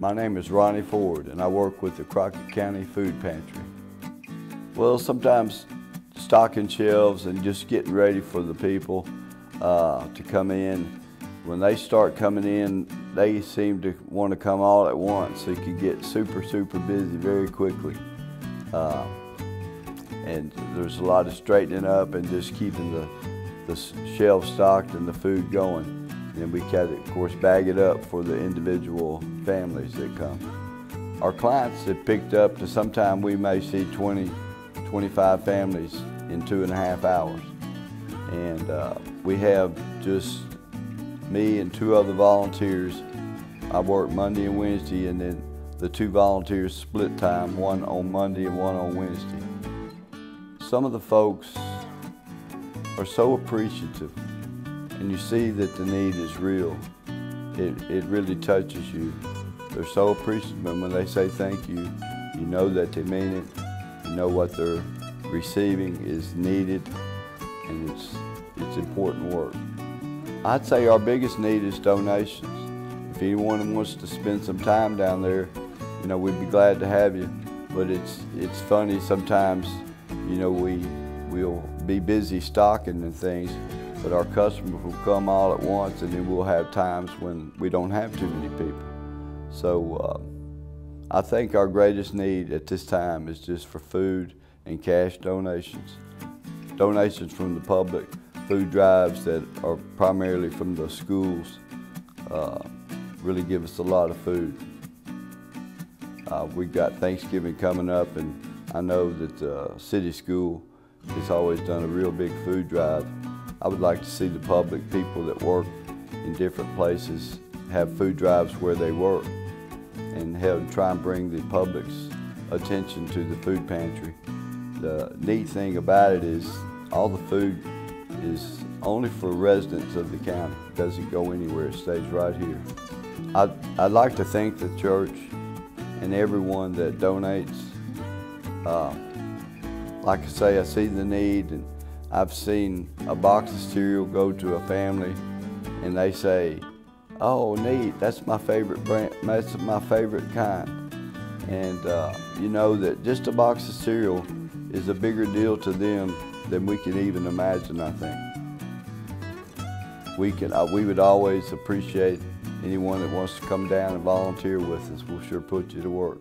My name is Ronnie Ford and I work with the Crockett County Food Pantry. Well, sometimes stocking shelves and just getting ready for the people uh, to come in. When they start coming in, they seem to want to come all at once. You can get super, super busy very quickly. Uh, and there's a lot of straightening up and just keeping the, the shelf stocked and the food going. And we can, of course, bag it up for the individual families that come. Our clients have picked up to sometime we may see 20, 25 families in two and a half hours. And uh, we have just me and two other volunteers. I work Monday and Wednesday and then the two volunteers split time, one on Monday and one on Wednesday. Some of the folks are so appreciative and you see that the need is real. It, it really touches you. They're so appreciative when they say thank you, you know that they mean it. You know what they're receiving is needed and it's, it's important work. I'd say our biggest need is donations. If anyone wants to spend some time down there, you know, we'd be glad to have you. But it's, it's funny sometimes, you know, we, we'll be busy stocking and things, but our customers will come all at once and then we'll have times when we don't have too many people. So uh, I think our greatest need at this time is just for food and cash donations. Donations from the public, food drives that are primarily from the schools uh, really give us a lot of food. Uh, we've got Thanksgiving coming up and I know that the city school has always done a real big food drive. I would like to see the public, people that work in different places, have food drives where they work and help try and bring the public's attention to the food pantry. The neat thing about it is all the food is only for residents of the county. It doesn't go anywhere, it stays right here. I'd, I'd like to thank the church and everyone that donates. Uh, like I say, I see the need and I've seen a box of cereal go to a family and they say, oh neat, that's my favorite brand, that's my favorite kind. And uh, you know that just a box of cereal is a bigger deal to them than we can even imagine, I think. We, can, uh, we would always appreciate anyone that wants to come down and volunteer with us. We'll sure put you to work.